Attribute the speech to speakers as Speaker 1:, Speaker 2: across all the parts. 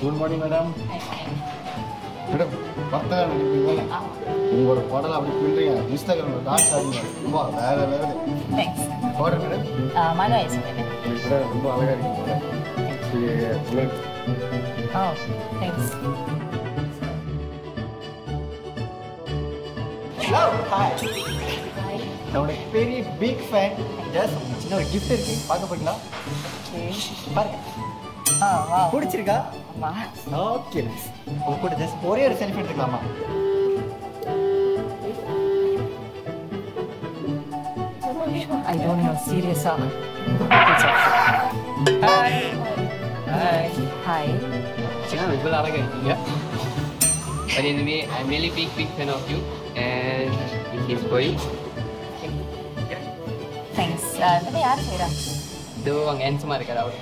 Speaker 1: Good morning madam. Madam பத்தாக நினைப்பீங்களா உங்களோட படம் அப்படி பின்றீங்க இன்ஸ்டாகிராமில் டான்ஸ் ஆடுங்க ரொம்ப வேற வேற பாருங்க மேடம். மேடம் ரொம்ப மேடம்.
Speaker 2: ஓ தேங்க்ஸ்
Speaker 3: ஹாய் நம்மளோட பெரிய பிக் ஃபேன் ஜஸ்ட் சின்ன ஒரு கிஃப்ட் இருக்கு. பார்க்க போறீங்களா? பாருங்க. பிடிச்சிருக்கா
Speaker 2: அம்மா
Speaker 3: ஓகே உங்க கூட ஜஸ்ட் ஒரே ஒரு செல்ஃபி எடுத்துக்கலாமா
Speaker 2: I don't know, சீரியஸா
Speaker 4: ஹாய் ஹாய்
Speaker 2: ஹாய்
Speaker 4: சின்ன இவ்வளோ அழகாக இருக்கீங்க But anyway, I'm really big, big fan of you and it is for you.
Speaker 2: Thanks இதெல்லாம் யார் செய்கிறா
Speaker 4: இதோ அங்கே ஹேண்ட்ஸமாக இருக்காரு அவர்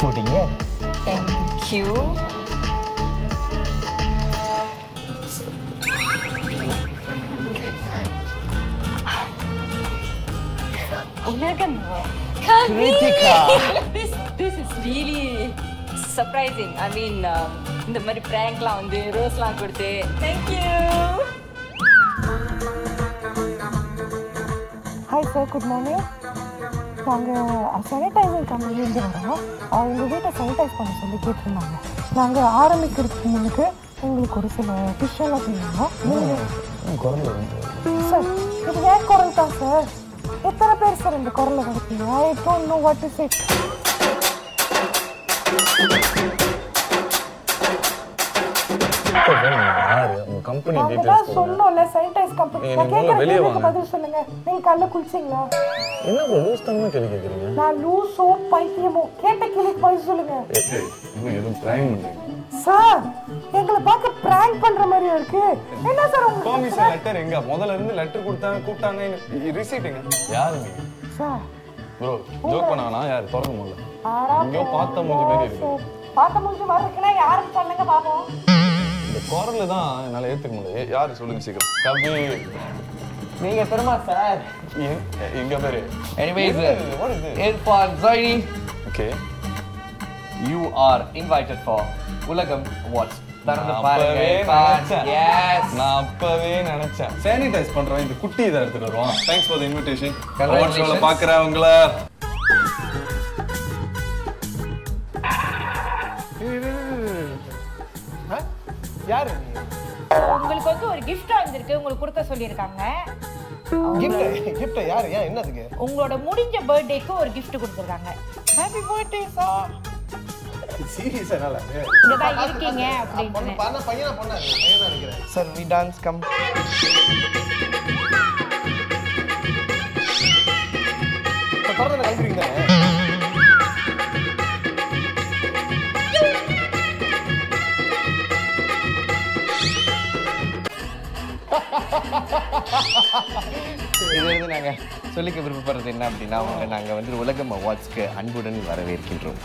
Speaker 3: போட்டீங்க
Speaker 2: தேங்க்யூ உலகம்
Speaker 3: Kiruthika.
Speaker 2: this this is really surprising i mean uh, இந்த மாதிரி prank-லாம் வந்து ரோஸ்லாம் கொடுத்து
Speaker 5: thank you hi sir good morning நாங்கள் சானிடைசர் கம்பெனிலேருந்து வரோம் அவங்க வீட்டை சானிடைஸ் பண்ண சொல்லி கேட்டிருந்தாங்க நாங்கள் ஆரம்பிக்கிறதுக்கு முன்னுக்கு எங்களுக்கு ஒரு சில விஷயம்லாம் செய்யணும் சார் இது ஏன் குரல் தான் சார் எத்தனை பேர் சார் இந்த குரலை I don't know what is it
Speaker 6: யாரு உங்க கம்பெனி டீடைல்ஸ்
Speaker 5: சொன்னோம்ல சானிடைஸ் கம்பெனி.
Speaker 6: நீங்க முதல்ல வெளியே வாங்க.
Speaker 5: பதில் சொல்லுங்க. காலைல குளிச்சிங்களா?
Speaker 6: என்ன ப்ரோ லூஸ் தனமா கேள்வி கேக்குறீங்க?
Speaker 5: நான் லூஸோ பைத்தியமோ? கேட்ட கேள்விக்கு பதில் சொல்லுங்க.
Speaker 6: எதுவும் பண்றீங்க?
Speaker 5: சார் எங்களை பார்க்க பிராங்க் பண்ற மாதிரியா இருக்கு? என்ன சார் உங்களுக்கு
Speaker 7: பெர்மிஷன் லெட்டர் எங்க? முதல்ல இருந்து லெட்டர் கொடுத்தாங்க கூப்பிட்டாங்க ரிசீட்டுங்க
Speaker 6: யாரு நீங்க
Speaker 5: சார்.
Speaker 7: ப்ரோ ஜோக் பண்ணானா யார்? திறக்க முடியல. எங்கேயோ பார்த்த மூஞ்சி மாதிரி இருக்கு.
Speaker 5: சார் பார்த்த முடிஞ்சு மாதிரி இருக்குன்னா யாருக்கு சொல்லுங்க பாப்போம்.
Speaker 7: குரல்ல தான் என்னால ஏத்துக்க முடியல யாரு சொல்லுங்க சீக்கிரம்? கபீர்
Speaker 3: நீங்க பெருமா சார்.
Speaker 7: எங்க பேரு? This?
Speaker 4: Irfan Zaini,
Speaker 7: okay
Speaker 4: Irfan.
Speaker 7: நினைச்சேன்.
Speaker 4: Yes.
Speaker 7: நான் அப்பவே நினைச்சேன். சானிடைஸ் பண்றவன் இந்த குட்டி இதை எடுத்துட்டு வருவான். தேங்க்ஸ் ஃபார் தி இன்விடேஷன் ஷோல
Speaker 4: Congratulations.
Speaker 3: யாரு?
Speaker 8: உங்களுக்கு வந்து ஒரு gift வந்திருக்கு உங்களுக்கு கொடுக்க சொல்லியிருக்காங்க.
Speaker 3: கிஃப்ட் கிஃப்ட் யாரு? ஏன்? என்னதுக்கு
Speaker 8: உங்களோட முடிஞ்ச பர்த்டேக்கு ஒரு gift கொடுத்துருக்காங்க. ஹாப்பி பர்த்டே சார்
Speaker 3: சீரியஸா என்னால
Speaker 8: இங்க தான் இருக்கீங்க அப்படின்னு.
Speaker 3: பண்ண பையனா பொண்ணா? பையனா இருக்கிறேன் சார் வி டான்ஸ் கம் தொடர்ந்து கல்விங்க
Speaker 1: இது வந்து நாங்கள் சொல்லிக்க விருப்பப்படுறது என்ன அப்படின்னா அவங்க நாங்கள் வந்து உலகம் அவார்ட்ஸ்க்கு அன்புடன் வரவேற்கின்றோம்.